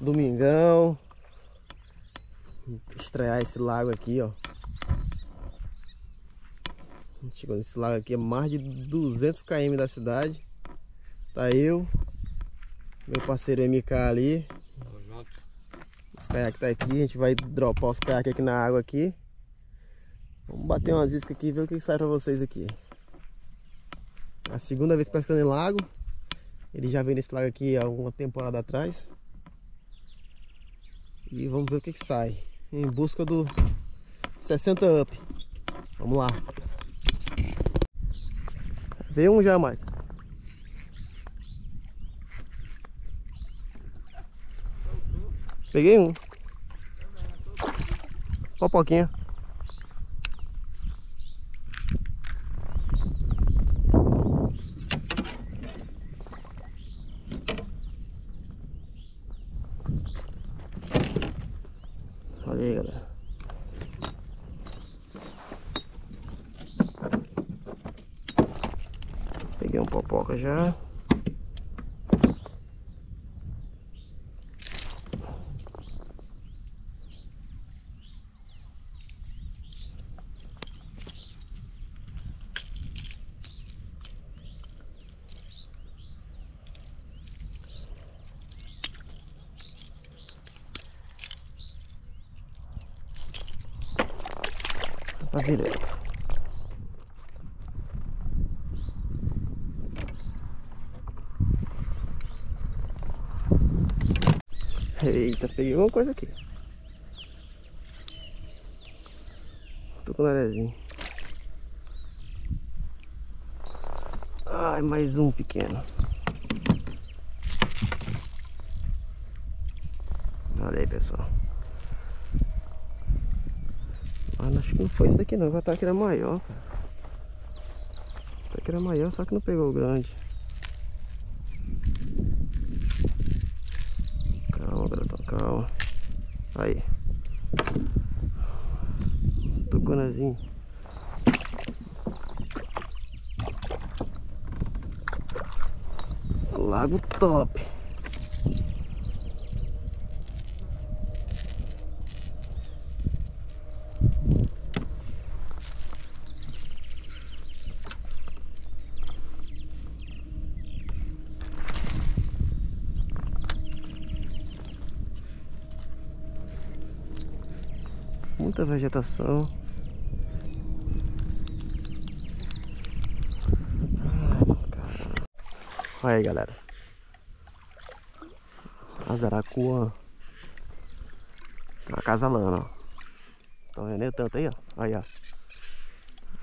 domingão, estrear esse lago aqui, ó. A gente chegou nesse lago aqui, é mais de 200 km da cidade. Tá eu, meu parceiro MK ali. Os caiaques tá aqui, a gente vai dropar os caiaques aqui na água aqui. Vamos bater umas iscas aqui e ver o que sai pra vocês aqui. A segunda vez pescando em lago. Ele já veio nesse lago aqui há uma temporada atrás. E vamos ver o que, que sai. Em busca do 60 up. Vamos lá. Veio um já, Mike. Peguei um. Só Peguei um popoca já. Tá direito. Eita, peguei alguma coisa aqui. Tô com o narezinho. Ai, mais um pequeno. Olha aí, pessoal. Mano, acho que não foi esse daqui não, o ataque era maior, cara. O era maior, só que não pegou o grande. Aí. Tucunazinho. Lago top. Muita vegetação. Olha aí, galera. Azaracuã. Uma casa lana, ó. Tá vendo aí tanto aí, ó? Olha, ó.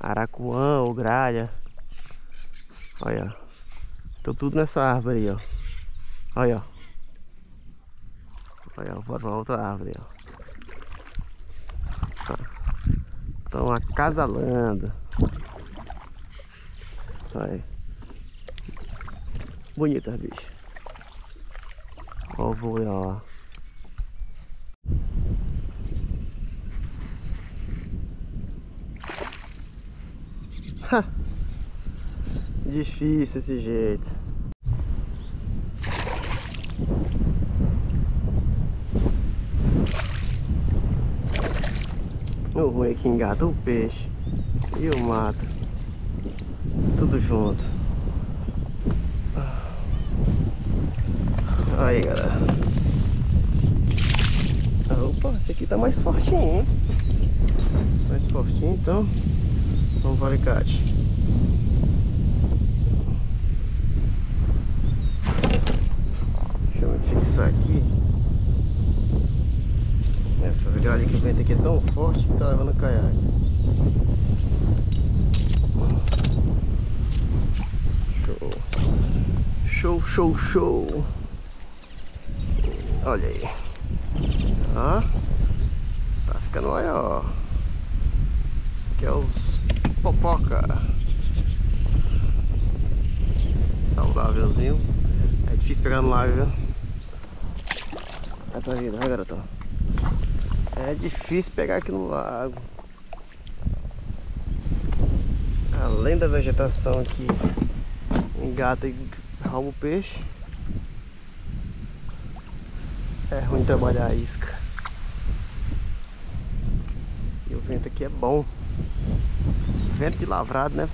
Aracuã gralha. Olha, ó. Tô tudo nessa árvore aí, ó. Olha, ó. Olha, pra outra árvore, ó. Estão acasalando. Olha. Bonita, bicho. Ó o voo, ó. Difícil esse jeito. Que engata o peixe e o mato. Tudo junto. Aí, galera. Opa, esse aqui tá mais fortinho, hein? Mais fortinho, então. Vamos para o alicate. Deixa eu me fixar aqui. Galhas que vento aqui é tão forte que tá levando caiaque. Show. Show, show, show. Olha aí. Ó. Tá ficando maior. Aqui é os popoca. Saudávelzinho. É difícil pegar no lago, viu? Dá pra ver, né, garotão? É difícil pegar aqui no lago. Além da vegetação aqui engata e rouba o peixe. É ruim trabalhar a isca. E o vento aqui é bom. Vento de lavrado, né?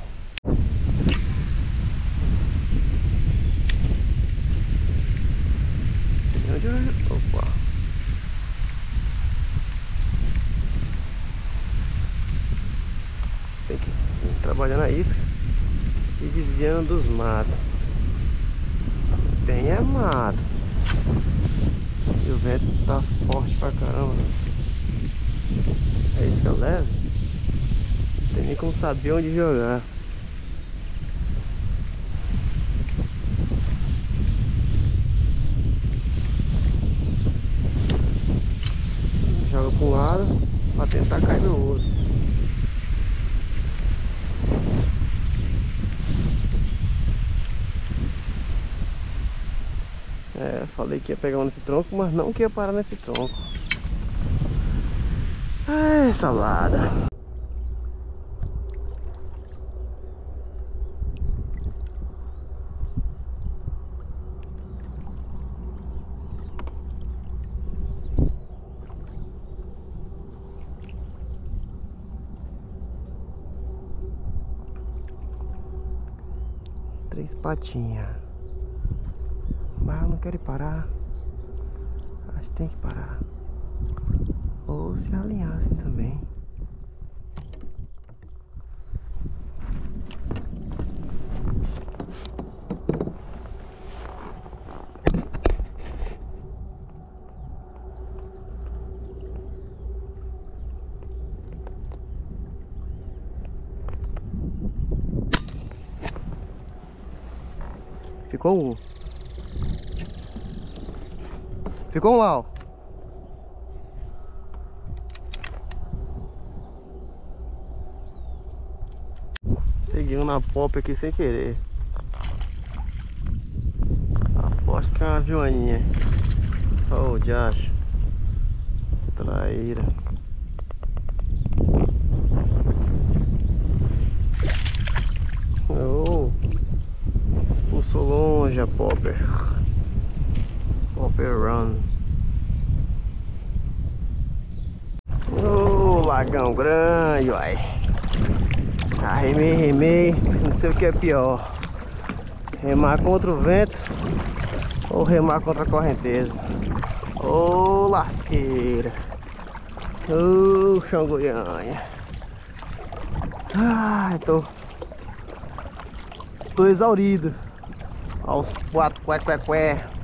Opa. Tem que trabalhar na isca e desviando dos matos. Tem é mato. E o vento tá forte pra caramba. É isso que eu levo. Não tem nem como saber onde jogar. Joga para um lado para tentar cair no outro. É, falei que ia pegar um nesse tronco, mas não que ia parar nesse tronco. Ai, salada. Três patinhas. Mas não quero ir parar. Que tem que parar. Ou se alinhar assim também. Ficou um. Ficou um. Peguei um na pop aqui sem querer. Aposto que é uma joaninha. Oh, diacho. Traíra. Oh. Expulsou longe a popper. Popper Run. Ô, oh, lagão grande, uai. Arremei, remei. Não sei o que é pior. Remar contra o vento ou remar contra a correnteza. Ô, oh, lasqueira. Ô, oh, chão Goiânia. Ai, tô... Tô exaurido. Aos quatro, cué, cué, cué.